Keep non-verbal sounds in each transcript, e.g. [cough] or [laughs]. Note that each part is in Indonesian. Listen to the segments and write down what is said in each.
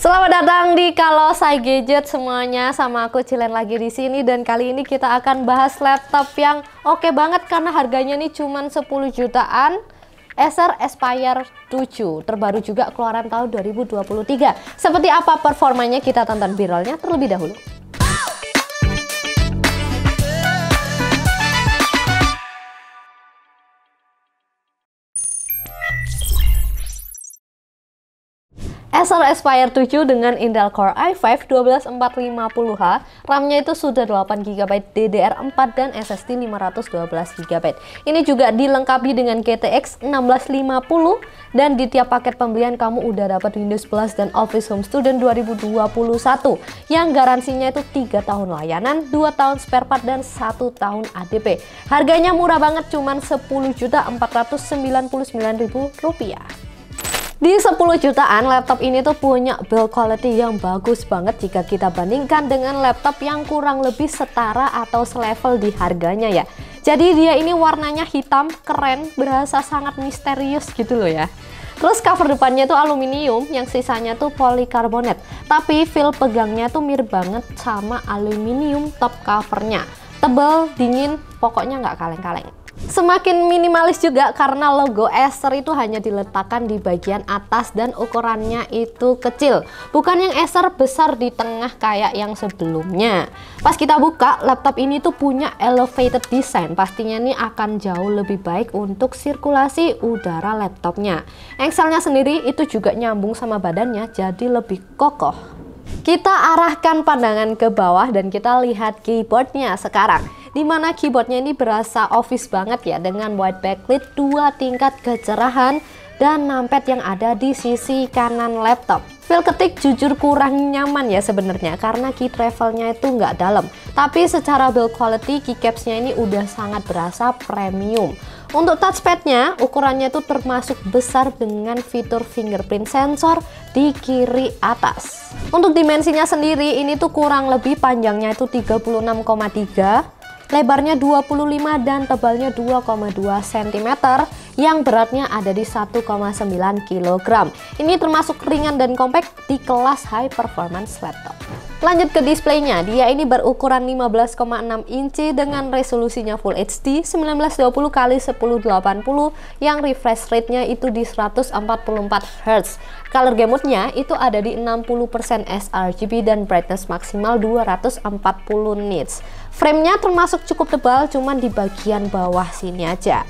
Selamat datang di Kalau Saya Gadget semuanya. Sama aku Cilen lagi di sini. Dan kali ini kita akan bahas laptop yang oke okay banget karena harganya nih cuma 10 jutaan. Acer Aspire 7 terbaru juga keluaran tahun 2023 seperti apa performanya kita tonton viralnya terlebih dahulu Acer Aspire 7 dengan Intel Core i5 12450H, RAM-nya itu sudah 8GB DDR4 dan SSD 512GB. Ini juga dilengkapi dengan GTX 1650 dan di tiap paket pembelian kamu udah dapat Windows Plus dan Office Home Student 2021 yang garansinya itu 3 tahun layanan, 2 tahun spare part dan 1 tahun ADP. Harganya murah banget cuman 10.499.000 rupiah. Di 10 jutaan, laptop ini tuh punya build quality yang bagus banget jika kita bandingkan dengan laptop yang kurang lebih setara atau selevel di harganya ya. Jadi dia ini warnanya hitam, keren, berasa sangat misterius gitu loh ya. Terus cover depannya tuh aluminium, yang sisanya tuh polikarbonat. Tapi feel pegangnya tuh mirip banget sama aluminium top covernya. Tebel, dingin, pokoknya nggak kaleng-kaleng. Semakin minimalis juga karena logo Acer itu hanya diletakkan di bagian atas dan ukurannya itu kecil. Bukan yang Acer besar di tengah kayak yang sebelumnya. Pas kita buka, laptop ini tuh punya elevated design. Pastinya ini akan jauh lebih baik untuk sirkulasi udara laptopnya. Engselnya sendiri itu juga nyambung sama badannya jadi lebih kokoh. Kita arahkan pandangan ke bawah dan kita lihat keyboardnya sekarang di mana keyboardnya ini berasa office banget ya dengan white backlit dua tingkat kecerahan dan numpad yang ada di sisi kanan laptop. Feel ketik jujur kurang nyaman ya sebenarnya karena key travelnya itu nggak dalam. Tapi secara build quality keycapsnya ini udah sangat berasa premium. Untuk touchpadnya, ukurannya itu termasuk besar dengan fitur fingerprint sensor di kiri atas. Untuk dimensinya sendiri, ini tuh kurang lebih panjangnya itu 36,3 lebarnya 25 dan tebalnya 2,2 cm yang beratnya ada di 1,9 kg. Ini termasuk ringan dan kompak di kelas high performance laptop. Lanjut ke displaynya, dia ini berukuran 15,6 inci dengan resolusinya Full HD 1920 x 1080 yang refresh rate-nya itu di 144 Hz. Color gamut-nya itu ada di 60% sRGB dan brightness maksimal 240 nits. Frame-nya termasuk cukup tebal cuman di bagian bawah sini aja.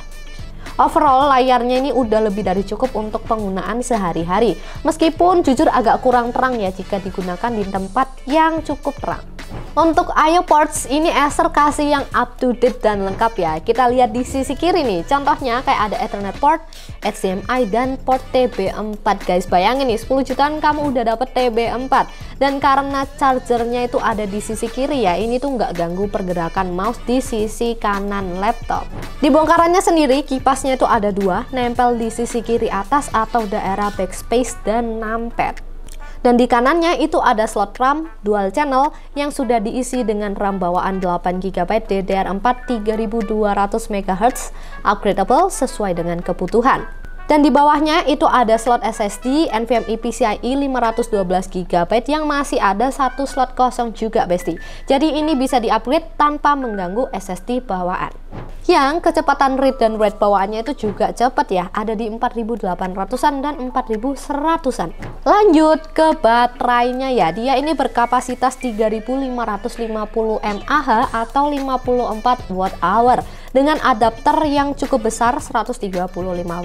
Overall layarnya ini udah lebih dari cukup untuk penggunaan sehari-hari. Meskipun jujur agak kurang terang ya jika digunakan di tempat yang cukup terang. Untuk I.O. ports ini Acer kasih yang up to date dan lengkap ya. Kita lihat di sisi kiri nih. Contohnya kayak ada Ethernet port, HDMI dan port TB4 guys. Bayangin nih 10 jutaan kamu udah dapet TB4 dan karena chargernya itu ada di sisi kiri ya. Ini tuh nggak ganggu pergerakan mouse di sisi kanan laptop. Di bongkarannya sendiri kipasnya itu ada dua, nempel di sisi kiri atas atau daerah backspace dan numpad. Dan di kanannya itu ada slot RAM dual channel yang sudah diisi dengan RAM bawaan 8GB DDR4 3200 MHz upgradable sesuai dengan kebutuhan. Dan di bawahnya itu ada slot SSD NVMe PCIe 512GB yang masih ada satu slot kosong juga Besti. Jadi ini bisa di-upgrade tanpa mengganggu SSD bawaan. Yang kecepatan read dan write bawaannya itu juga cepat ya, ada di 4800-an dan 4100-an. Lanjut ke baterainya ya, dia ini berkapasitas 3550 mAh atau 54 watt hour dengan adapter yang cukup besar 135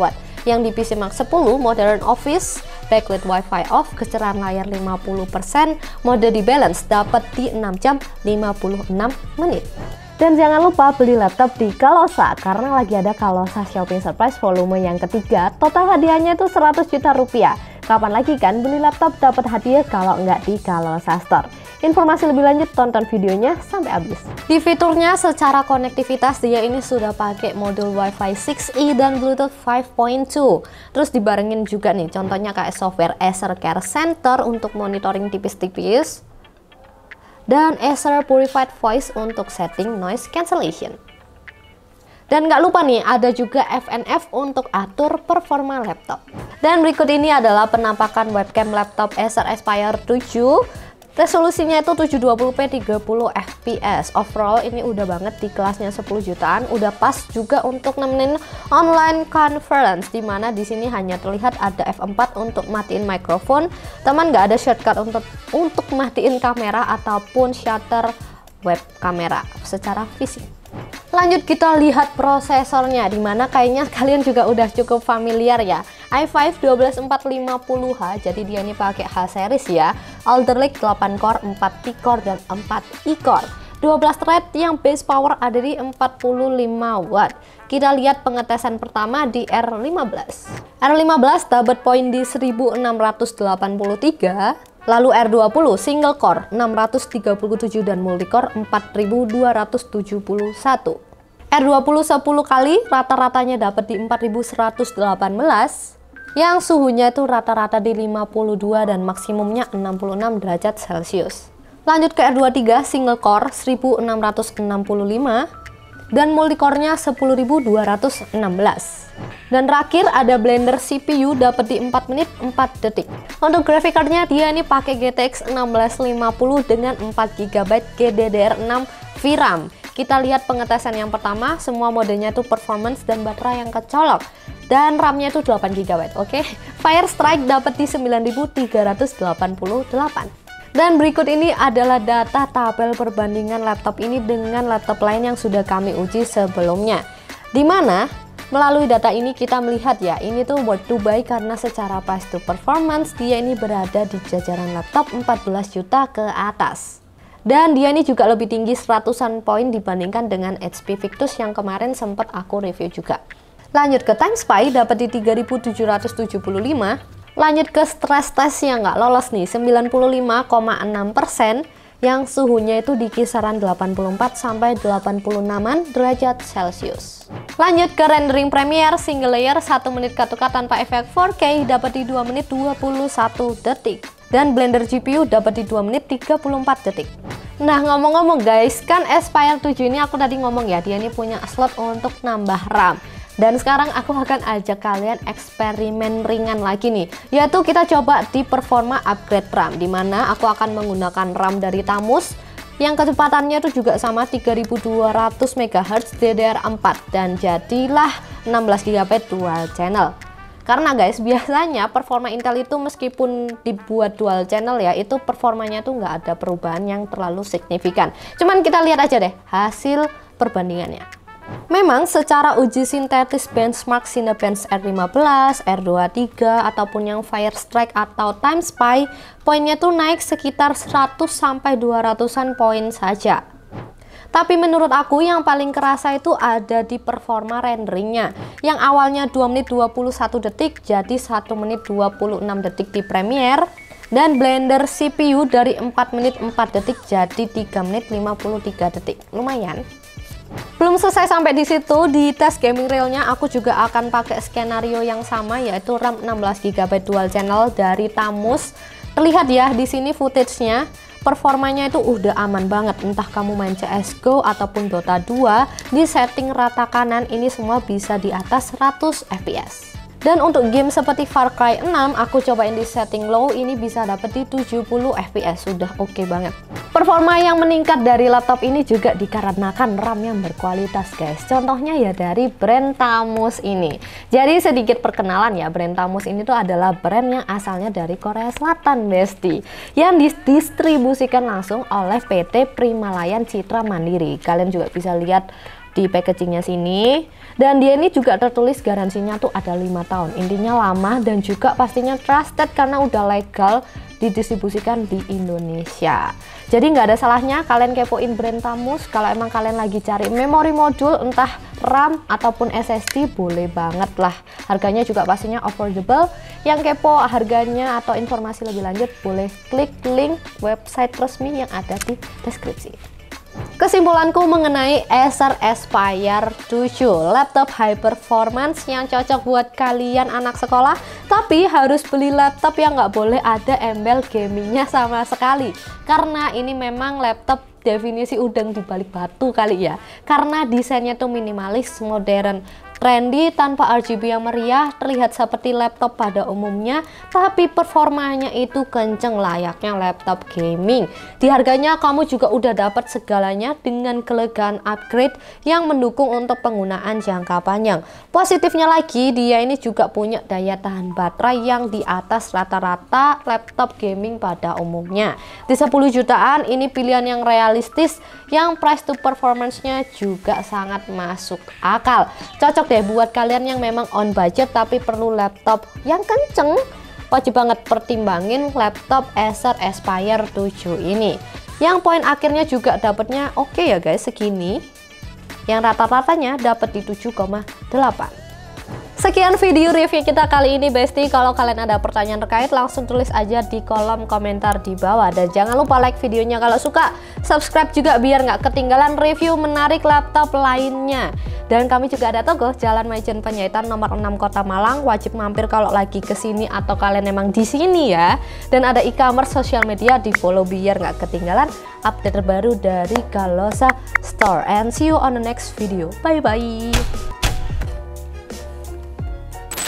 watt yang di PC Max 10 Modern Office backlit Wi-Fi off kecerahan layar 50% mode di balance dapat di 6 jam 56 menit dan jangan lupa beli laptop di Kalosa karena lagi ada Kalosa Shopping Surprise volume yang ketiga. Total hadiahnya itu 100 juta rupiah. Kapan lagi kan beli laptop dapat hadiah kalau nggak di Kalosa Store? Informasi lebih lanjut tonton videonya sampai habis. Di fiturnya secara konektivitas dia ini sudah pakai modul Wi-Fi 6E dan Bluetooth 5.2. Terus dibarengin juga nih contohnya kayak software Acer Care Center untuk monitoring tipis-tipis dan Acer Purified Voice untuk setting noise cancellation. Dan nggak lupa nih, ada juga FNF untuk atur performa laptop. Dan berikut ini adalah penampakan webcam laptop Acer Aspire 7 Resolusinya itu 720p 30 fps. Overall ini udah banget di kelasnya 10 jutaan, udah pas juga untuk nemenin online conference di mana di sini hanya terlihat ada F4 untuk matiin mikrofon. Teman nggak ada shortcut untuk untuk matiin kamera ataupun shutter web kamera secara fisik. Lanjut kita lihat prosesornya di mana kayaknya [laughs] kalian juga udah cukup familiar ya. i5 12450H jadi dia ini pakai H series ya. Alder Lake 8 core 4 T-core dan 4 E-core. 12 thread yang base power ada di 45 watt. Kita lihat pengetesan pertama di R15 R15 dapat poin di 1683 lalu R20 single core 637 dan multicore 4271 R20 10 kali rata-ratanya dapat di 4118 yang suhunya itu rata-rata di 52 dan maksimumnya 66 derajat Celcius. Lanjut ke R23 single core 1665 dan multicore-nya 10216. Dan terakhir ada Blender CPU dapat di 4 menit 4 detik. Untuk graphic card-nya dia ini pakai GTX 1650 dengan 4 GB GDDR6 VRAM. Kita lihat pengetesan yang pertama, semua modenya itu performance dan baterai yang kecolok dan RAM-nya itu 8 GB. Oke, okay? Fire Strike dapat di 9388. Dan berikut ini adalah data tabel perbandingan laptop ini dengan laptop lain yang sudah kami uji sebelumnya. Di mana melalui data ini kita melihat ya, ini tuh worth to buy karena secara price to performance dia ini berada di jajaran laptop 14 juta ke atas. Dan dia ini juga lebih tinggi seratusan poin dibandingkan dengan HP Victus yang kemarin sempat aku review juga. Lanjut ke Time Spy dapat di 3775. Lanjut ke stress test yang nggak lolos nih 95,6% yang suhunya itu di kisaran 84 sampai 86 derajat Celcius. Lanjut ke rendering Premiere single layer 1 menit katuka tanpa efek 4K dapat di 2 menit 21 detik dan Blender GPU dapat di 2 menit 34 detik. Nah ngomong-ngomong guys, kan Aspire 7 ini aku tadi ngomong ya, dia ini punya slot untuk nambah RAM. Dan sekarang aku akan ajak kalian eksperimen ringan lagi nih, yaitu kita coba di performa upgrade RAM, di mana aku akan menggunakan RAM dari Tamus yang kecepatannya itu juga sama 3200 MHz DDR4 dan jadilah 16 GB dual channel. Karena guys, biasanya performa Intel itu meskipun dibuat dual channel ya, itu performanya tuh nggak ada perubahan yang terlalu signifikan. Cuman kita lihat aja deh hasil perbandingannya. Memang secara uji sintetis benchmark Cinebench R15, R23, ataupun yang Firestrike atau Time Spy, poinnya tuh naik sekitar 100 sampai 200-an poin saja. Tapi menurut aku yang paling kerasa itu ada di performa renderingnya. Yang awalnya 2 menit 21 detik jadi 1 menit 26 detik di Premiere. Dan Blender CPU dari 4 menit 4 detik jadi 3 menit 53 detik. Lumayan. Belum selesai sampai di situ, di tes gaming realnya aku juga akan pakai skenario yang sama yaitu RAM 16 GB dual channel dari Tamus. Terlihat ya di sini footage-nya. Performanya itu udah aman banget. Entah kamu main CSGO ataupun Dota 2 di setting rata kanan ini semua bisa di atas 100 fps dan untuk game seperti Far Cry 6 aku cobain di setting low ini bisa dapet di 70 fps sudah oke okay banget. Performa yang meningkat dari laptop ini juga dikarenakan RAM yang berkualitas guys. Contohnya ya dari brand Tamus ini. Jadi sedikit perkenalan ya brand Tamus ini tuh adalah brand yang asalnya dari Korea Selatan Besti yang didistribusikan langsung oleh PT Primalayan Citra Mandiri. Kalian juga bisa lihat di packagingnya sini dan dia ini juga tertulis garansinya tuh ada lima tahun. Intinya lama dan juga pastinya trusted karena udah legal didistribusikan di Indonesia. Jadi nggak ada salahnya kalian kepoin brand Tamus. Kalau emang kalian lagi cari memori modul entah RAM ataupun SSD boleh banget lah. Harganya juga pastinya affordable. Yang kepo harganya atau informasi lebih lanjut boleh klik link website resmi yang ada di deskripsi Kesimpulanku mengenai Acer Aspire 7 laptop high performance yang cocok buat kalian anak sekolah tapi harus beli laptop yang nggak boleh ada embel gamingnya sama sekali. Karena ini memang laptop definisi udang di balik batu kali ya. Karena desainnya tuh minimalis modern trendy tanpa RGB yang meriah terlihat seperti laptop pada umumnya tapi performanya itu kenceng layaknya laptop gaming. Di harganya kamu juga udah dapat segalanya dengan kelegaan upgrade yang mendukung untuk penggunaan jangka panjang. Positifnya lagi dia ini juga punya daya tahan baterai yang di atas rata-rata laptop gaming pada umumnya. Di 10 jutaan ini pilihan yang realistis yang price to performance-nya juga sangat masuk akal. Cocok cocok deh buat kalian yang memang on budget tapi perlu laptop yang kenceng. Wajib banget pertimbangin laptop Acer Aspire 7 ini. Yang poin akhirnya juga dapatnya oke okay ya guys segini. Yang rata-ratanya dapat di 7,8 Sekian video review kita kali ini Besti. Kalau kalian ada pertanyaan terkait langsung tulis aja di kolom komentar di bawah. Dan jangan lupa like videonya kalau suka. Subscribe juga biar nggak ketinggalan review menarik laptop lainnya. Dan kami juga ada toko Jalan Majen Penyahitan nomor 6 Kota Malang. Wajib mampir kalau lagi ke sini atau kalian emang di sini ya. Dan ada e-commerce sosial media di follow biar nggak ketinggalan update terbaru dari Galosa Store. And see you on the next video. Bye bye.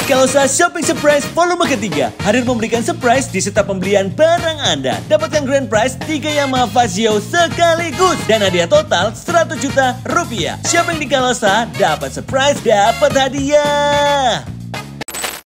Kaosa Shopping Surprise volume ketiga hadir memberikan surprise di setiap pembelian barang Anda. Dapatkan grand prize 3 Yamaha Fazio sekaligus dan hadiah total 100 juta rupiah. Shopping di Kalosa dapat surprise, dapat hadiah.